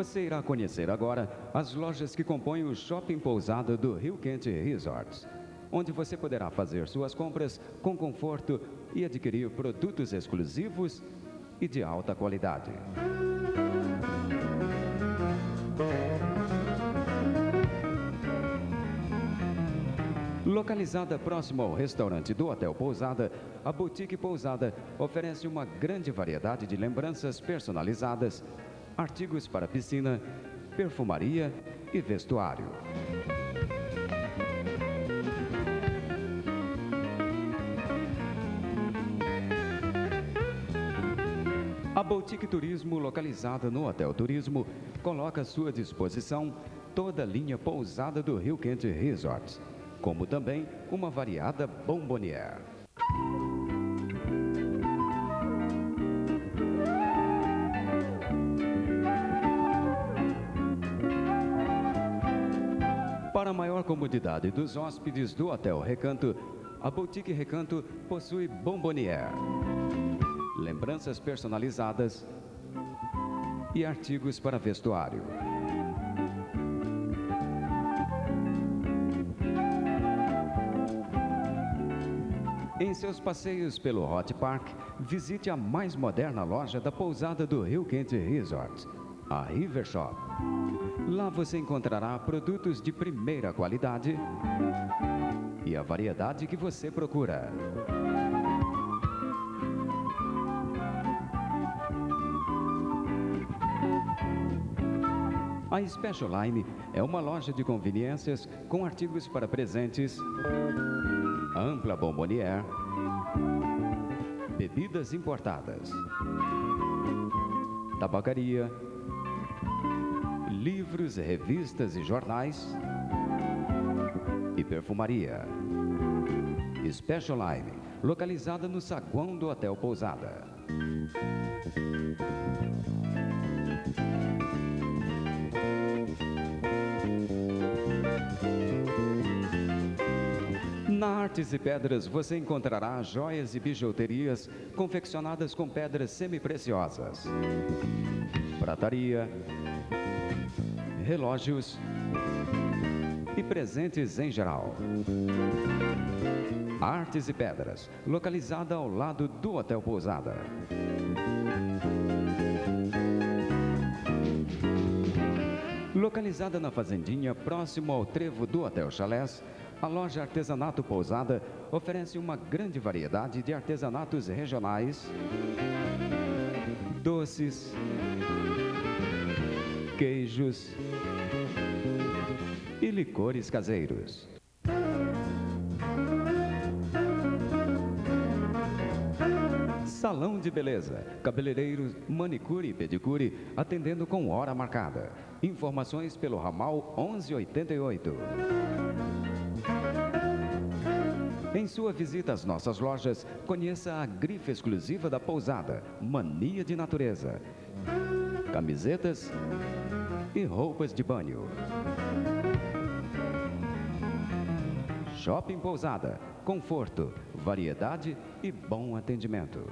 Você irá conhecer agora as lojas que compõem o Shopping Pousada do Rio Quente Resorts, onde você poderá fazer suas compras com conforto e adquirir produtos exclusivos e de alta qualidade. Localizada próximo ao restaurante do Hotel Pousada, a Boutique Pousada oferece uma grande variedade de lembranças personalizadas, artigos para piscina, perfumaria e vestuário. A Boutique Turismo, localizada no Hotel Turismo, coloca à sua disposição toda a linha pousada do Rio Quente Resorts, como também uma variada bombonière. Para maior comodidade dos hóspedes do Hotel Recanto, a Boutique Recanto possui bombonière, lembranças personalizadas e artigos para vestuário. Em seus passeios pelo Hot Park, visite a mais moderna loja da pousada do Rio Quente Resort, a River Shop. Lá você encontrará produtos de primeira qualidade e a variedade que você procura. A Special Line é uma loja de conveniências com artigos para presentes, ampla bombonière, bebidas importadas, tabacaria, livros, revistas e jornais e perfumaria. Special Line, localizada no saguão do Hotel Pousada. Na Artes e Pedras você encontrará joias e bijuterias confeccionadas com pedras semipreciosas, prataria, relógios e presentes em geral. Artes e Pedras, localizada ao lado do Hotel Pousada. Localizada na Fazendinha, próximo ao trevo do Hotel Chalés, a loja Artesanato Pousada oferece uma grande variedade de artesanatos regionais, doces, queijos e licores caseiros. Salão de Beleza, cabeleireiros, manicure e pedicure, atendendo com hora marcada. Informações pelo ramal 1188. Em sua visita às nossas lojas, conheça a grife exclusiva da pousada, Mania de Natureza. Camisetas e roupas de banho. Shopping Pousada, conforto, variedade e bom atendimento.